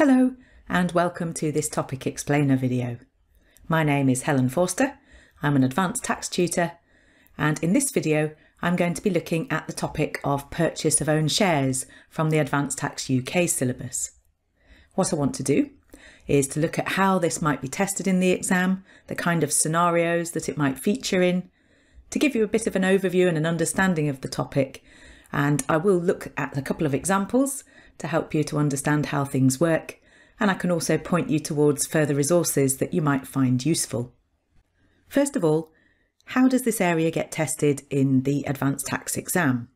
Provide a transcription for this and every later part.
Hello and welcome to this topic explainer video. My name is Helen Forster, I'm an advanced tax tutor and in this video I'm going to be looking at the topic of purchase of own shares from the Advanced Tax UK syllabus. What I want to do is to look at how this might be tested in the exam, the kind of scenarios that it might feature in, to give you a bit of an overview and an understanding of the topic and I will look at a couple of examples to help you to understand how things work, and I can also point you towards further resources that you might find useful. First of all, how does this area get tested in the Advanced Tax exam?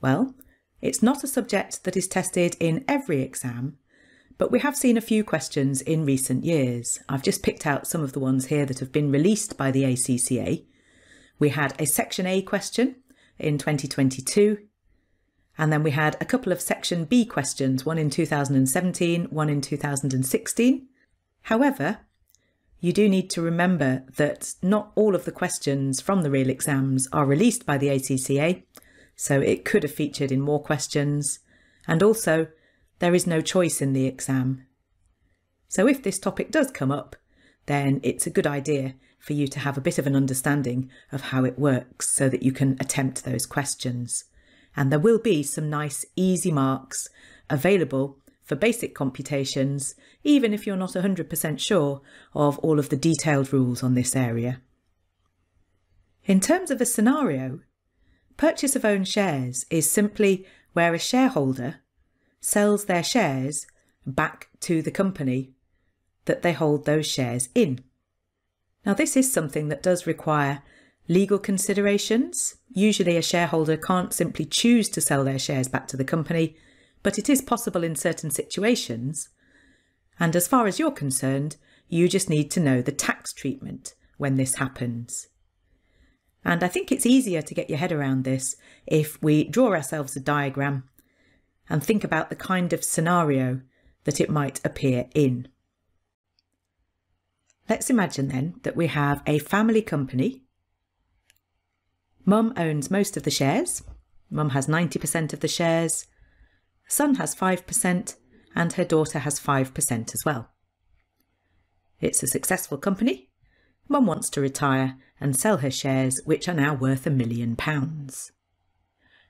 Well, it's not a subject that is tested in every exam, but we have seen a few questions in recent years. I've just picked out some of the ones here that have been released by the ACCA. We had a Section A question in 2022, and then we had a couple of Section B questions, one in 2017, one in 2016. However, you do need to remember that not all of the questions from the real exams are released by the ACCA, so it could have featured in more questions. And also, there is no choice in the exam. So if this topic does come up, then it's a good idea for you to have a bit of an understanding of how it works so that you can attempt those questions and there will be some nice easy marks available for basic computations, even if you're not 100% sure of all of the detailed rules on this area. In terms of a scenario, purchase of own shares is simply where a shareholder sells their shares back to the company that they hold those shares in. Now, this is something that does require Legal considerations. Usually a shareholder can't simply choose to sell their shares back to the company, but it is possible in certain situations. And as far as you're concerned, you just need to know the tax treatment when this happens. And I think it's easier to get your head around this if we draw ourselves a diagram and think about the kind of scenario that it might appear in. Let's imagine then that we have a family company Mum owns most of the shares. Mum has 90% of the shares. Son has 5%, and her daughter has 5% as well. It's a successful company. Mum wants to retire and sell her shares, which are now worth a million pounds.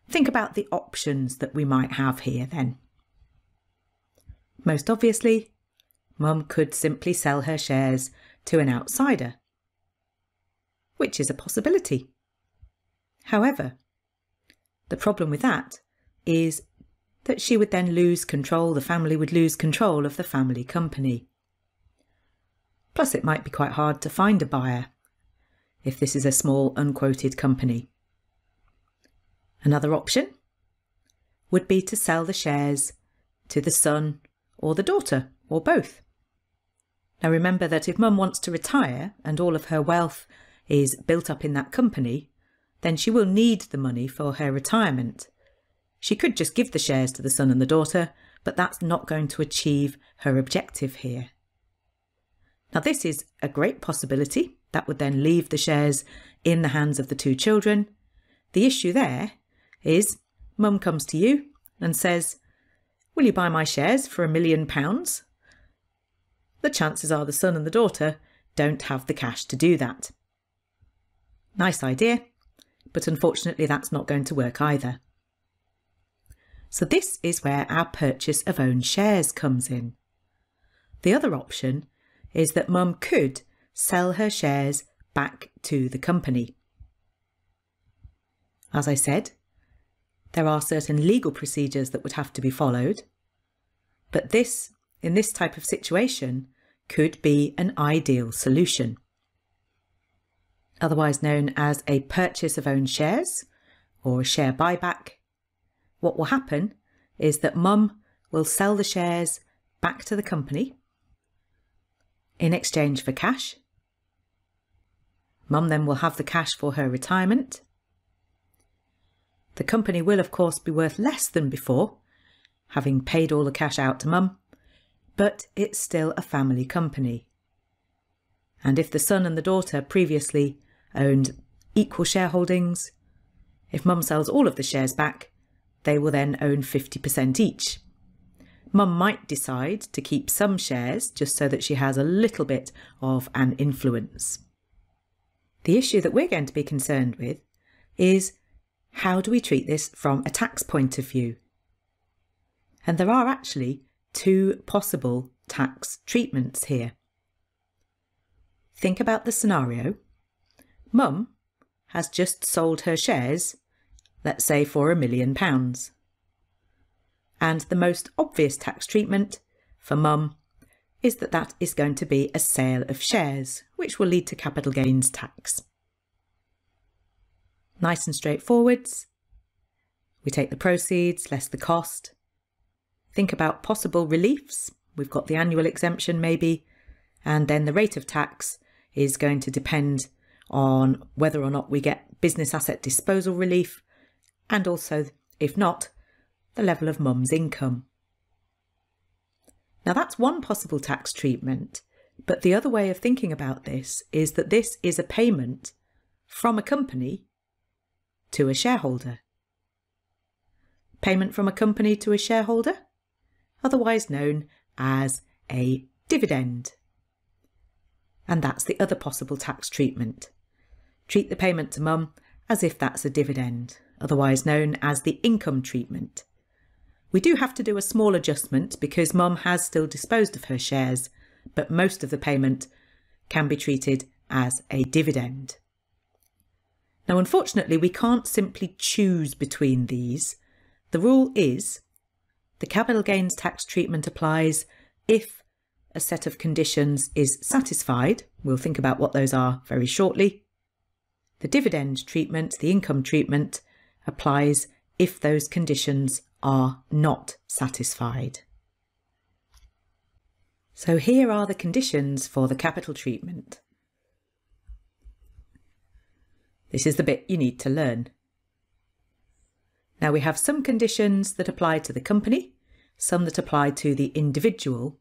Think about the options that we might have here then. Most obviously, Mum could simply sell her shares to an outsider, which is a possibility. However, the problem with that is that she would then lose control, the family would lose control of the family company. Plus, it might be quite hard to find a buyer if this is a small unquoted company. Another option would be to sell the shares to the son or the daughter or both. Now remember that if mum wants to retire and all of her wealth is built up in that company, then she will need the money for her retirement. She could just give the shares to the son and the daughter, but that's not going to achieve her objective here. Now, this is a great possibility. That would then leave the shares in the hands of the two children. The issue there is mum comes to you and says, Will you buy my shares for a million pounds? The chances are the son and the daughter don't have the cash to do that. Nice idea, but unfortunately that's not going to work either. So this is where our purchase of own shares comes in. The other option is that mum could sell her shares back to the company. As I said, there are certain legal procedures that would have to be followed, but this, in this type of situation, could be an ideal solution otherwise known as a purchase of own shares or a share buyback, what will happen is that mum will sell the shares back to the company in exchange for cash. Mum then will have the cash for her retirement. The company will, of course, be worth less than before, having paid all the cash out to mum, but it's still a family company. And if the son and the daughter previously owned equal shareholdings. If mum sells all of the shares back, they will then own 50% each. Mum might decide to keep some shares just so that she has a little bit of an influence. The issue that we're going to be concerned with is how do we treat this from a tax point of view? And there are actually two possible tax treatments here. Think about the scenario. Mum has just sold her shares, let's say for a million pounds. And the most obvious tax treatment for mum is that that is going to be a sale of shares, which will lead to capital gains tax. Nice and straightforwards. We take the proceeds less the cost. Think about possible reliefs. We've got the annual exemption maybe, and then the rate of tax is going to depend on whether or not we get business asset disposal relief, and also, if not, the level of mum's income. Now that's one possible tax treatment, but the other way of thinking about this is that this is a payment from a company to a shareholder. Payment from a company to a shareholder, otherwise known as a dividend. And that's the other possible tax treatment. Treat the payment to mum as if that's a dividend, otherwise known as the income treatment. We do have to do a small adjustment because mum has still disposed of her shares, but most of the payment can be treated as a dividend. Now, unfortunately, we can't simply choose between these. The rule is the capital gains tax treatment applies if a set of conditions is satisfied. We'll think about what those are very shortly. The dividend treatment, the income treatment, applies if those conditions are not satisfied. So here are the conditions for the capital treatment. This is the bit you need to learn. Now we have some conditions that apply to the company, some that apply to the individual.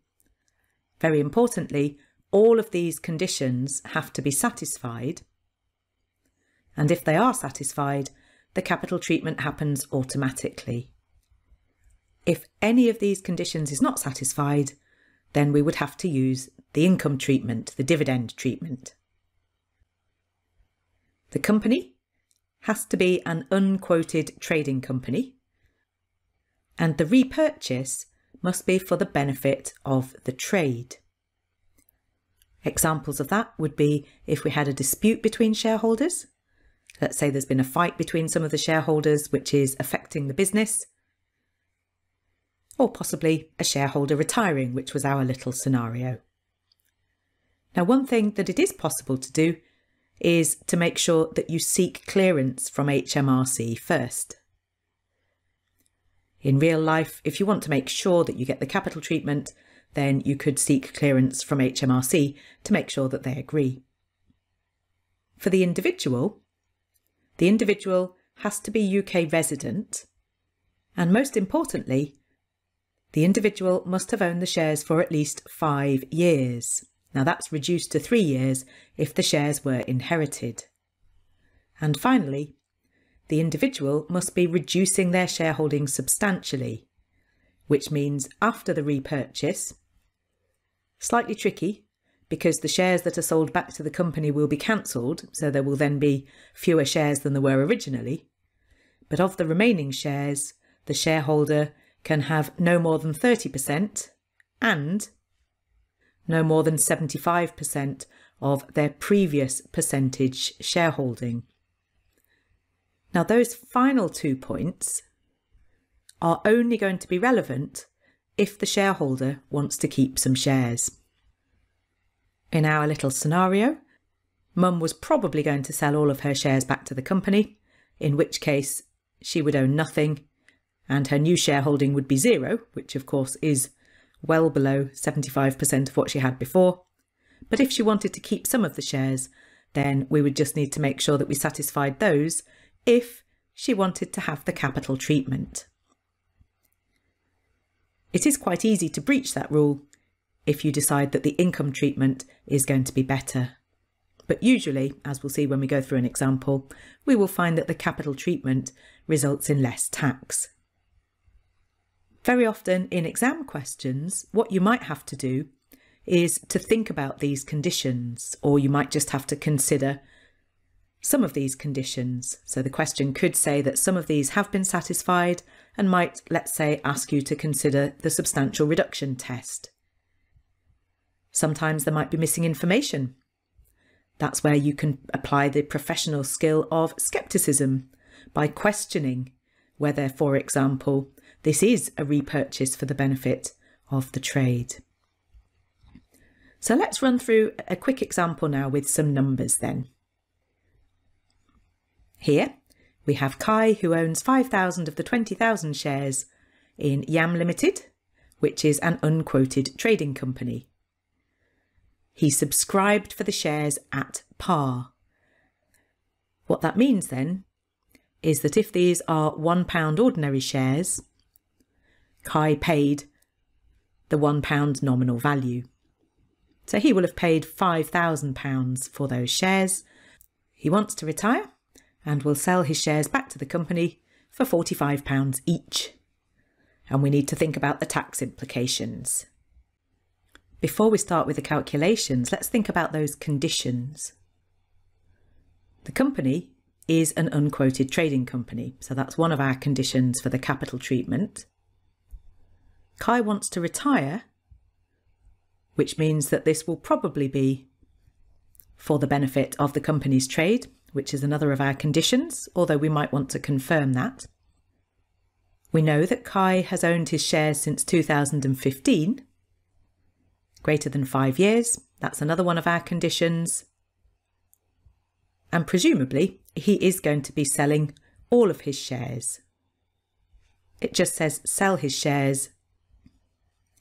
Very importantly, all of these conditions have to be satisfied. And if they are satisfied, the capital treatment happens automatically. If any of these conditions is not satisfied, then we would have to use the income treatment, the dividend treatment. The company has to be an unquoted trading company, and the repurchase must be for the benefit of the trade. Examples of that would be if we had a dispute between shareholders. Let's say there's been a fight between some of the shareholders which is affecting the business, or possibly a shareholder retiring, which was our little scenario. Now, one thing that it is possible to do is to make sure that you seek clearance from HMRC first. In real life, if you want to make sure that you get the capital treatment, then you could seek clearance from HMRC to make sure that they agree. For the individual, the individual has to be UK resident, and most importantly, the individual must have owned the shares for at least five years. Now that's reduced to three years if the shares were inherited. And finally, the individual must be reducing their shareholding substantially, which means after the repurchase, slightly tricky because the shares that are sold back to the company will be cancelled, so there will then be fewer shares than there were originally. But of the remaining shares, the shareholder can have no more than 30% and no more than 75% of their previous percentage shareholding. Now, those final two points are only going to be relevant if the shareholder wants to keep some shares. In our little scenario, Mum was probably going to sell all of her shares back to the company, in which case she would own nothing and her new shareholding would be zero, which of course is well below 75% of what she had before. But if she wanted to keep some of the shares, then we would just need to make sure that we satisfied those if she wanted to have the capital treatment. It is quite easy to breach that rule if you decide that the income treatment is going to be better. But usually, as we'll see when we go through an example, we will find that the capital treatment results in less tax. Very often in exam questions, what you might have to do is to think about these conditions, or you might just have to consider some of these conditions. So the question could say that some of these have been satisfied and might, let's say, ask you to consider the substantial reduction test. Sometimes there might be missing information. That's where you can apply the professional skill of skepticism by questioning whether, for example, this is a repurchase for the benefit of the trade. So let's run through a quick example now with some numbers then. Here we have Kai who owns 5,000 of the 20,000 shares in Yam Limited, which is an unquoted trading company. He subscribed for the shares at par. What that means then is that if these are £1 ordinary shares, Kai paid the £1 nominal value. So he will have paid £5,000 for those shares. He wants to retire and will sell his shares back to the company for £45 each. And we need to think about the tax implications. Before we start with the calculations, let's think about those conditions. The company is an unquoted trading company, so that's one of our conditions for the capital treatment. Kai wants to retire, which means that this will probably be for the benefit of the company's trade, which is another of our conditions, although we might want to confirm that. We know that Kai has owned his shares since 2015, greater than five years. That's another one of our conditions. And presumably, he is going to be selling all of his shares. It just says sell his shares.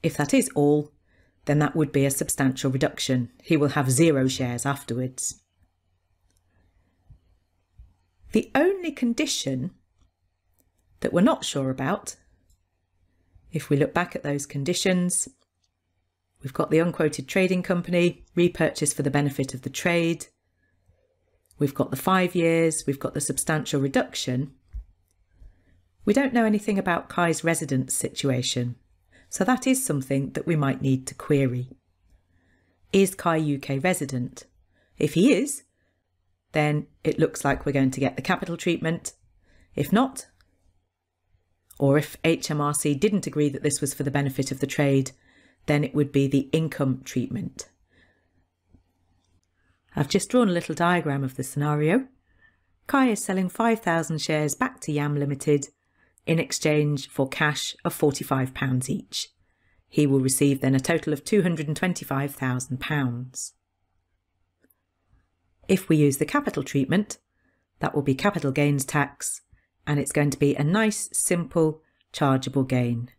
If that is all, then that would be a substantial reduction. He will have zero shares afterwards. The only condition that we're not sure about, if we look back at those conditions, we've got the unquoted trading company, repurchase for the benefit of the trade, we've got the five years, we've got the substantial reduction. We don't know anything about Kai's residence situation, so that is something that we might need to query. Is Kai UK resident? If he is, then it looks like we're going to get the capital treatment. If not, or if HMRC didn't agree that this was for the benefit of the trade, then it would be the income treatment. I've just drawn a little diagram of the scenario. Kai is selling 5,000 shares back to Yam Limited in exchange for cash of £45 each. He will receive then a total of £225,000. If we use the capital treatment, that will be capital gains tax, and it's going to be a nice, simple, chargeable gain.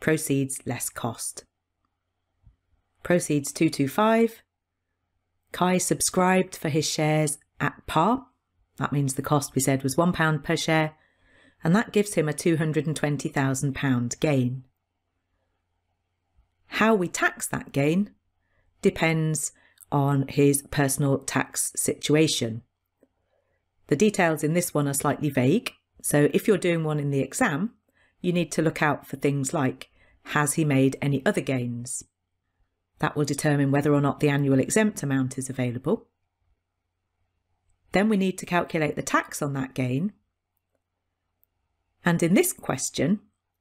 Proceeds less cost. Proceeds 225. Kai subscribed for his shares at par. That means the cost we said was £1 per share, and that gives him a £220,000 gain. How we tax that gain depends on his personal tax situation. The details in this one are slightly vague, so if you're doing one in the exam, you need to look out for things like has he made any other gains? That will determine whether or not the annual exempt amount is available. Then we need to calculate the tax on that gain. And in this question,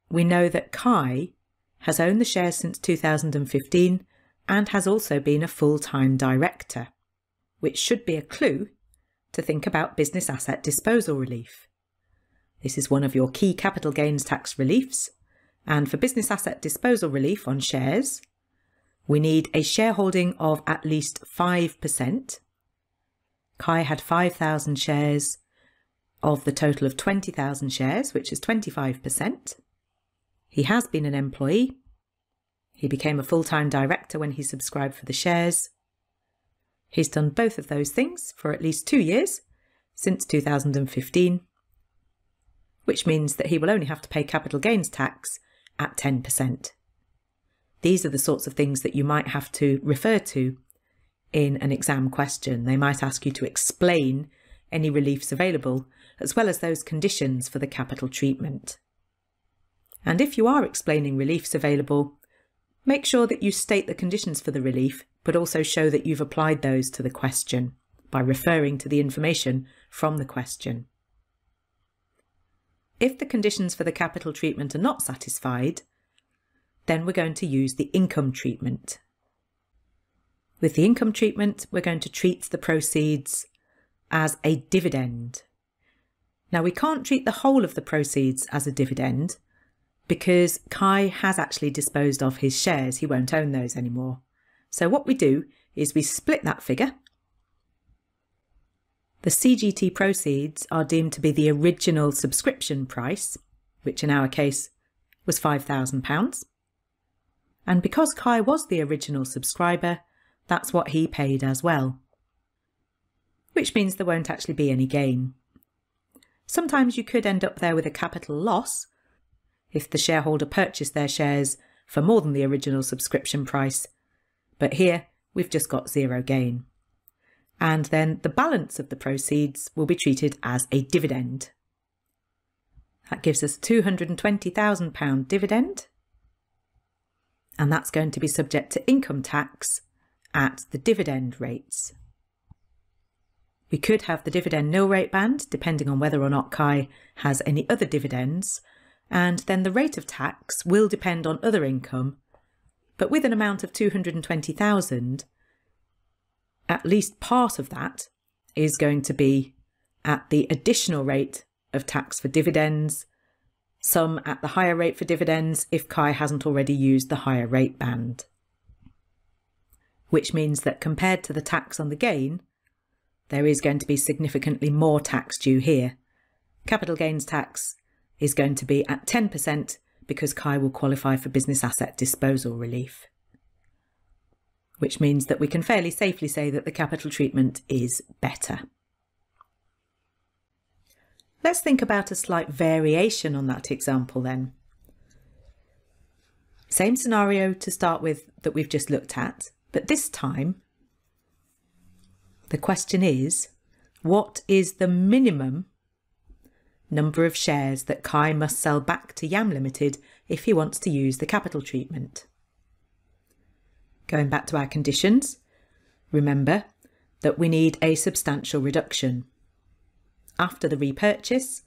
we know that Kai has owned the shares since 2015 and has also been a full-time director, which should be a clue to think about business asset disposal relief. This is one of your key capital gains tax reliefs, and for business asset disposal relief on shares, we need a shareholding of at least 5%. Kai had 5,000 shares of the total of 20,000 shares, which is 25%. He has been an employee he became a full-time director when he subscribed for the shares. He's done both of those things for at least two years, since 2015, which means that he will only have to pay capital gains tax at 10%. These are the sorts of things that you might have to refer to in an exam question. They might ask you to explain any reliefs available, as well as those conditions for the capital treatment. And if you are explaining reliefs available, make sure that you state the conditions for the relief, but also show that you've applied those to the question by referring to the information from the question. If the conditions for the capital treatment are not satisfied, then we're going to use the income treatment. With the income treatment, we're going to treat the proceeds as a dividend. Now, we can't treat the whole of the proceeds as a dividend because Kai has actually disposed of his shares. He won't own those anymore. So what we do is we split that figure. The CGT proceeds are deemed to be the original subscription price, which in our case was £5,000. And because Kai was the original subscriber, that's what he paid as well. Which means there won't actually be any gain. Sometimes you could end up there with a capital loss if the shareholder purchased their shares for more than the original subscription price, but here we've just got zero gain. And then the balance of the proceeds will be treated as a dividend. That gives us £220,000 dividend, and that's going to be subject to income tax at the dividend rates. We could have the dividend nil rate band, depending on whether or not Kai has any other dividends, and then the rate of tax will depend on other income, but with an amount of 220,000, at least part of that is going to be at the additional rate of tax for dividends, some at the higher rate for dividends if Kai hasn't already used the higher rate band. Which means that compared to the tax on the gain, there is going to be significantly more tax due here. Capital gains tax is going to be at 10% because Kai will qualify for business asset disposal relief. Which means that we can fairly safely say that the capital treatment is better. Let's think about a slight variation on that example then. Same scenario to start with that we've just looked at, but this time the question is, what is the minimum number of shares that Kai must sell back to Yam Limited if he wants to use the capital treatment? Going back to our conditions, remember that we need a substantial reduction. After the repurchase,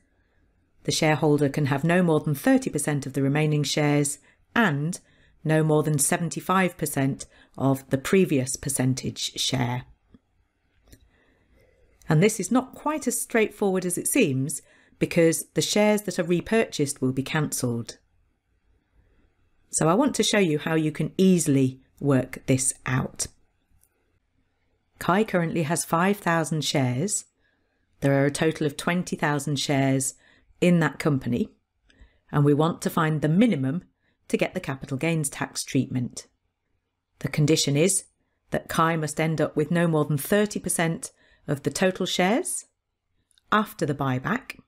the shareholder can have no more than 30% of the remaining shares and no more than 75% of the previous percentage share. And this is not quite as straightforward as it seems because the shares that are repurchased will be cancelled. So I want to show you how you can easily work this out. Kai currently has 5,000 shares. There are a total of 20,000 shares in that company, and we want to find the minimum to get the capital gains tax treatment. The condition is that Kai must end up with no more than 30% of the total shares after the buyback,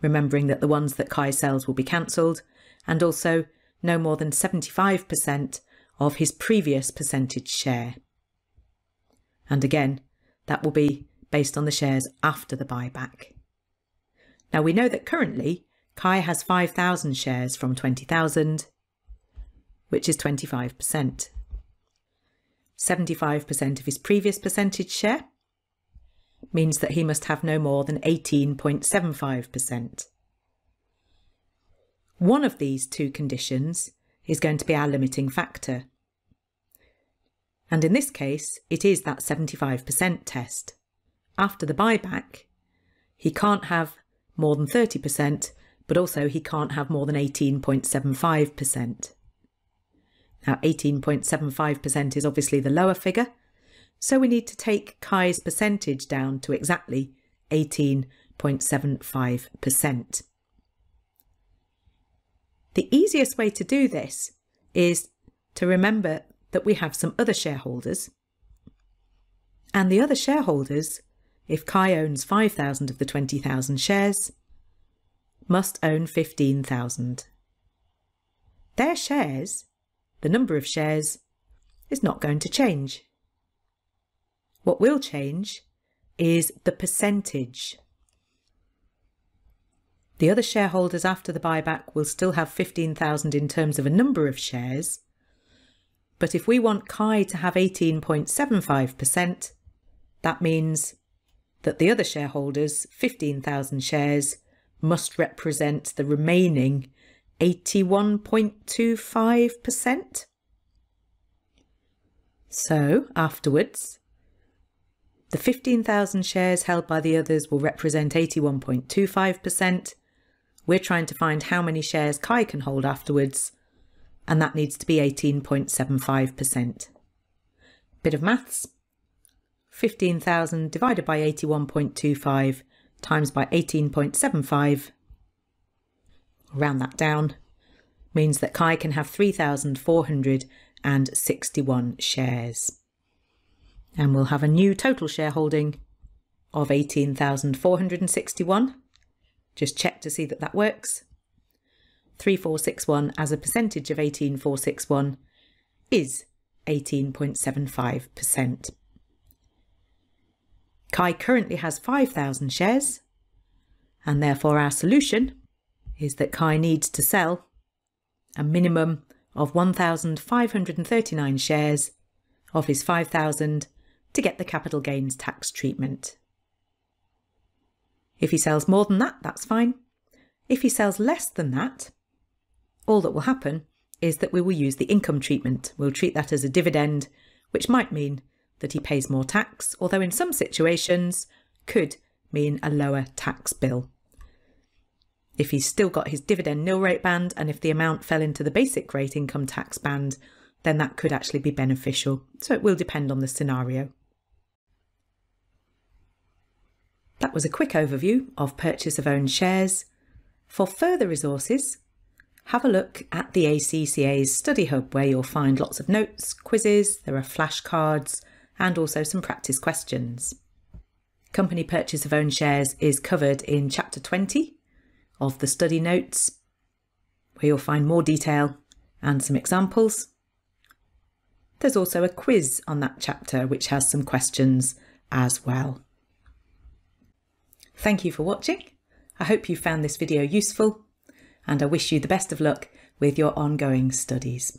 remembering that the ones that Kai sells will be cancelled, and also no more than 75% of his previous percentage share. And again, that will be based on the shares after the buyback. Now we know that currently Kai has 5,000 shares from 20,000, which is 25%. 75% of his previous percentage share means that he must have no more than 18.75%. One of these two conditions is going to be our limiting factor. And in this case, it is that 75% test. After the buyback, he can't have more than 30%, but also he can't have more than 18.75%. Now, 18.75% is obviously the lower figure, so we need to take Kai's percentage down to exactly 18.75%. The easiest way to do this is to remember that we have some other shareholders. And the other shareholders, if Kai owns 5,000 of the 20,000 shares, must own 15,000. Their shares, the number of shares, is not going to change. What will change is the percentage. The other shareholders after the buyback will still have 15,000 in terms of a number of shares. But if we want Kai to have 18.75%, that means that the other shareholders, 15,000 shares, must represent the remaining 81.25%. So afterwards, the 15,000 shares held by the others will represent 81.25%. We're trying to find how many shares Kai can hold afterwards, and that needs to be 18.75%. Bit of maths. 15,000 divided by 81.25 times by 18.75, round that down, means that Kai can have 3,461 shares. And we'll have a new total shareholding of 18,461. Just check to see that that works. 3461 as a percentage of 18461 is 18.75%. Kai currently has 5,000 shares, and therefore our solution is that Kai needs to sell a minimum of 1,539 shares of his 5,000 to get the capital gains tax treatment. If he sells more than that, that's fine. If he sells less than that, all that will happen is that we will use the income treatment. We'll treat that as a dividend, which might mean that he pays more tax, although in some situations could mean a lower tax bill. If he's still got his dividend nil rate band and if the amount fell into the basic rate income tax band, then that could actually be beneficial. So it will depend on the scenario. That was a quick overview of purchase of own shares. For further resources, have a look at the ACCA's Study Hub where you'll find lots of notes, quizzes, there are flashcards and also some practice questions. Company purchase of own shares is covered in chapter 20 of the study notes where you'll find more detail and some examples. There's also a quiz on that chapter which has some questions as well. Thank you for watching. I hope you found this video useful and I wish you the best of luck with your ongoing studies.